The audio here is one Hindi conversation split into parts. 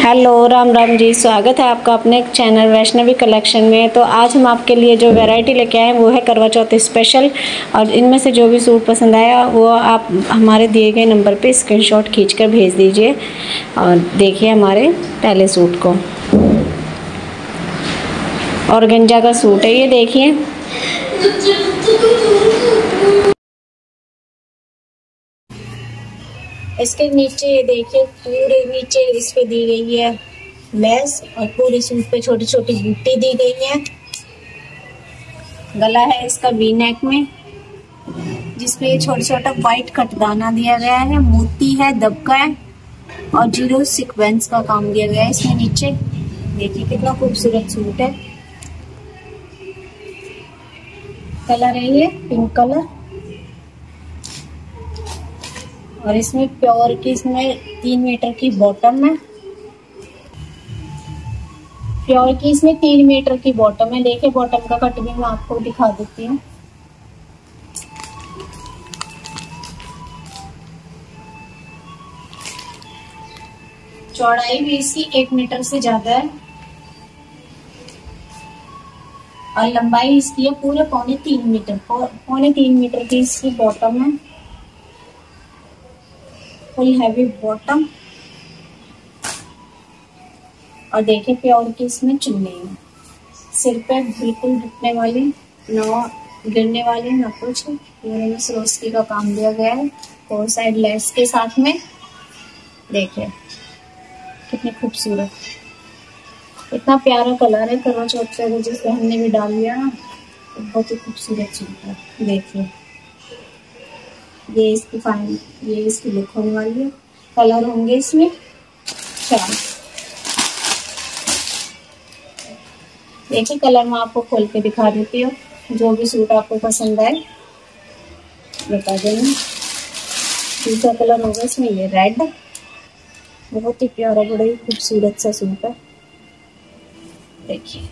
हेलो, राम राम जी, स्वागत है आपका अपने चैनल वैष्णवी कलेक्शन में। तो आज हम आपके लिए जो वैरायटी लेके आए हैं, वो है करवा चौथ स्पेशल। और इनमें से जो भी सूट पसंद आया, वो आप हमारे दिए गए नंबर पे स्क्रीनशॉट खींचकर भेज दीजिए और देखिए हमारे पहले सूट को। और गंजा का सूट है, ये देखिए। इसके नीचे देखिए, पूरे नीचे इस पे दी गई है लेस और पूरे सूट पे छोटी छोटी बूटी दी गई है। गला है इसका वी नेक में जिसपे छोटा छोटा व्हाइट कटदाना दिया गया है। मोती है, दबका है और ज़ीरो सिक्वेंस का काम दिया गया है इसमें नीचे। देखिए कितना खूबसूरत सूट है। कलर है ये पिंक कलर और इसमें प्योर की इसमें तीन मीटर की बॉटम है। प्योर की इसमें तीन मीटर की बॉटम है। देखिए, बॉटम का कट भी मैं आपको दिखा देती हूँ। चौड़ाई भी इसकी एक मीटर से ज़्यादा है। और लंबाई इसकी है पूरे पौने तीन मीटर पौने तीन मीटर की इसकी बॉटम है। फुल हैवी बॉटम और देखिए प्योर की इसमें चुन्नी है। सिर पे बिल्कुल ढकने वाली, ना गिरने वाली, ना कुछ। सरोस्की का काम दिया गया है फोर साइड लेस के साथ में। देखिए, कितनी खूबसूरत। इतना प्यारा कलर है करवा चौथ पे जिससे हमने भी डाल लिया ना बहुत ही खूबसूरत सूट है। देखिए। ये इसकी फाइनल ये इसकी लुक होने वाली है। कलर होंगे इसमें चार देखिए कलर मैं आपको खोल के दिखा देती हूँ। जो भी सूट आपको पसंद आए, बता देना। दूसरा कलर होगा इसमें ये रेड बहुत ही प्यारा, बड़ा ही खूबसूरत सा सूट है। देखिए।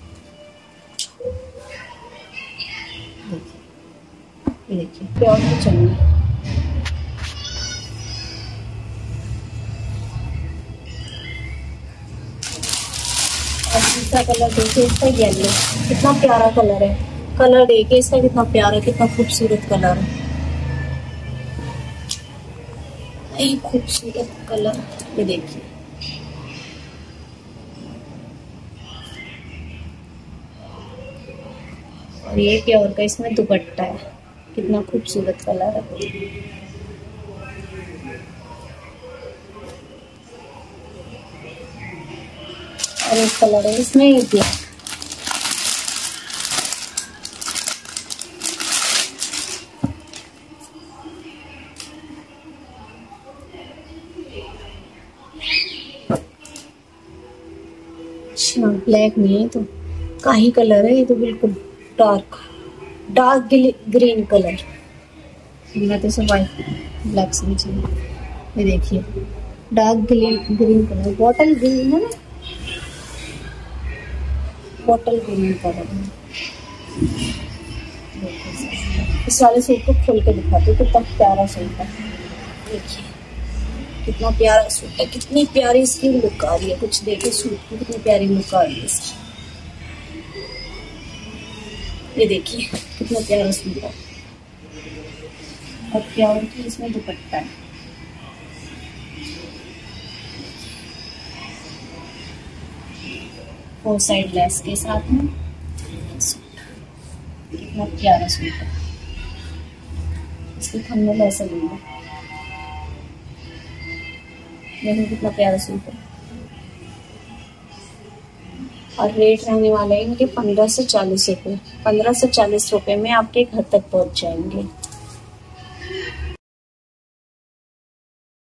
देखिए। प्योर की और दूसरा कलर देखिए, इसका येलो कितना प्यारा कलर है। कलर देखिए, इसका कितना प्यारा कितना खूबसूरत कलर है। खूबसूरत कलर ये देखिए। और ये प्योर का इसमें दुपट्टा है। कितना खूबसूरत कलर है। एक कलर है इसमें ये ब्लैक अच्छा ब्लैक नहीं है तो। काही कलर है ये तो बिल्कुल डार्क डार्क ग्रीन कलर मैं तो सब वाइट ब्लैक से चाहिए ये देखिए dark green green colour bottle green है ना? बॉटल ग्रीन कलर में इस वाले सूट को खोल के दिखाती हूँ, कितना प्यारा सूट है। देखिए, कितना प्यारा सूट है, कितनी प्यारी इसकी लुक आ रही है। कुछ देखिए सूट की कितनी प्यारी लुक आ रही है इसकी। ये देखिए, कितना प्यारा सूट है। और प्यार की इसमें दुपट्टा है। फोर साइड लेस के साथ में। कितना प्यारा सूट है। इसकी थंबनेल ऐसा लेंगे देखो कितना प्यारा सूट है। और रेट रहने वाले हैं इनके पंद्रह से चालीस रुपए। पंद्रह से चालीस रुपए में आपके घर तक पहुँच जाएँगे।